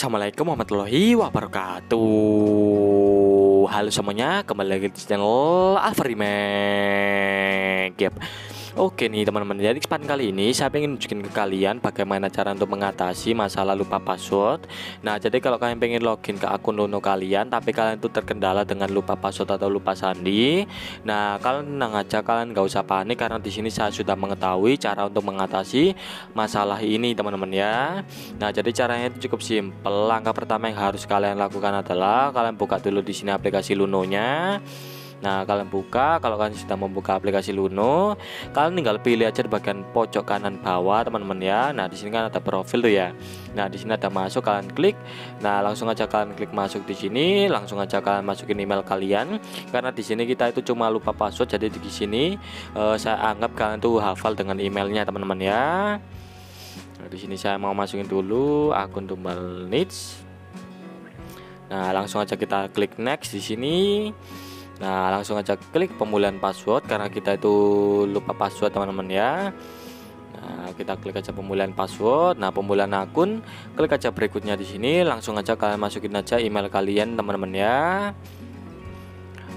Assalamualaikum warahmatullahi wabarakatuh Halo semuanya, kembali lagi di channel Alfarimek Yep. Oke nih teman-teman, jadi kesempatan kali ini saya ingin nunjukin ke kalian bagaimana cara untuk mengatasi masalah lupa password. Nah jadi kalau kalian pengen login ke akun Luno kalian tapi kalian itu terkendala dengan lupa password atau lupa sandi Nah kalian tenang aja, kalian gak usah panik karena di sini saya sudah mengetahui cara untuk mengatasi masalah ini teman-teman ya. Nah jadi caranya itu cukup simpel. Langkah pertama yang harus kalian lakukan adalah kalian buka dulu di sini aplikasi Lunonya Nah, kalian buka, kalau kalian sudah membuka aplikasi Luno, kalian tinggal pilih aja di bagian pojok kanan bawah, teman-teman ya. Nah, di sini kan ada profil tuh ya. Nah, di sini ada masuk, kalian klik. Nah, langsung aja kalian klik masuk di sini, langsung aja kalian masukin email kalian. Karena di sini kita itu cuma lupa password, jadi di sini eh, saya anggap kalian tuh hafal dengan emailnya, teman-teman ya. Nah, di sini saya mau masukin dulu akun tumbal needs. Nah, langsung aja kita klik next di sini. Nah, langsung aja klik pemulihan password karena kita itu lupa password teman-teman ya. Nah, kita klik aja pemulihan password. Nah, pemulihan akun, klik aja berikutnya di sini, langsung aja kalian masukin aja email kalian teman-teman ya.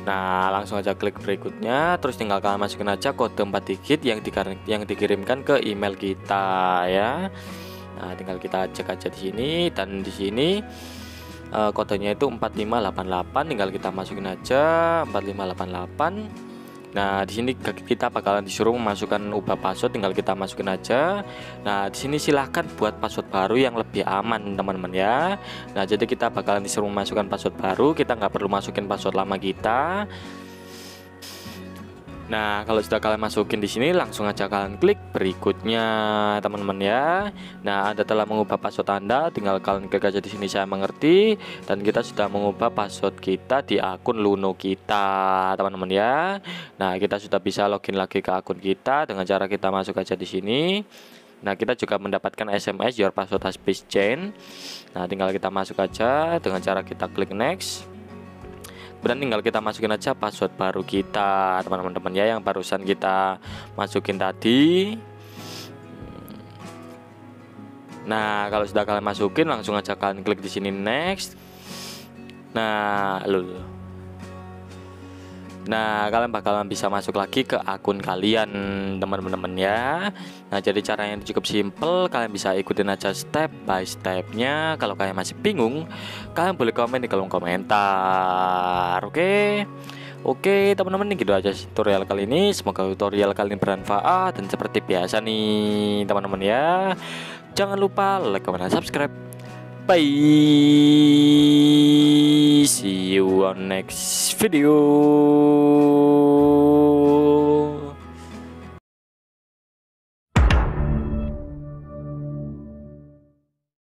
Nah, langsung aja klik berikutnya, terus tinggal kalian masukin aja kode 4 digit yang yang dikirimkan ke email kita ya. Nah, tinggal kita cek aja di sini dan di sini uh, kodenya itu 4588 tinggal kita masukin aja 4588 Nah, di sini kita bakalan disuruh memasukkan ubah password, tinggal kita masukin aja. Nah, di sini silahkan buat password baru yang lebih aman, teman-teman ya. Nah, jadi kita bakalan disuruh memasukkan password baru, kita nggak perlu masukin password lama kita. Nah, kalau sudah kalian masukin di sini, langsung aja kalian klik berikutnya, teman-teman ya. Nah, Anda telah mengubah password Anda, tinggal kalian klik aja di sini saya mengerti dan kita sudah mengubah password kita di akun Luno kita, teman-teman ya. Nah, kita sudah bisa login lagi ke akun kita dengan cara kita masuk aja di sini. Nah, kita juga mendapatkan SMS your password has been changed. Nah, tinggal kita masuk aja dengan cara kita klik next kemudian tinggal kita masukin aja password baru kita teman-teman ya yang barusan kita masukin tadi. Nah kalau sudah kalian masukin langsung aja kalian klik di sini next. Nah lul Nah, kalian bakalan bisa masuk lagi ke akun kalian, teman-teman ya. Nah, jadi caranya cukup simple, kalian bisa ikutin aja step by stepnya. Kalau kalian masih bingung, kalian boleh komen di kolom komentar. Oke. Oke teman-teman ini gitu aja tutorial kali ini Semoga tutorial kali ini bermanfaat Dan seperti biasa nih teman-teman ya Jangan lupa like, comment, dan subscribe Bye. See you on next video.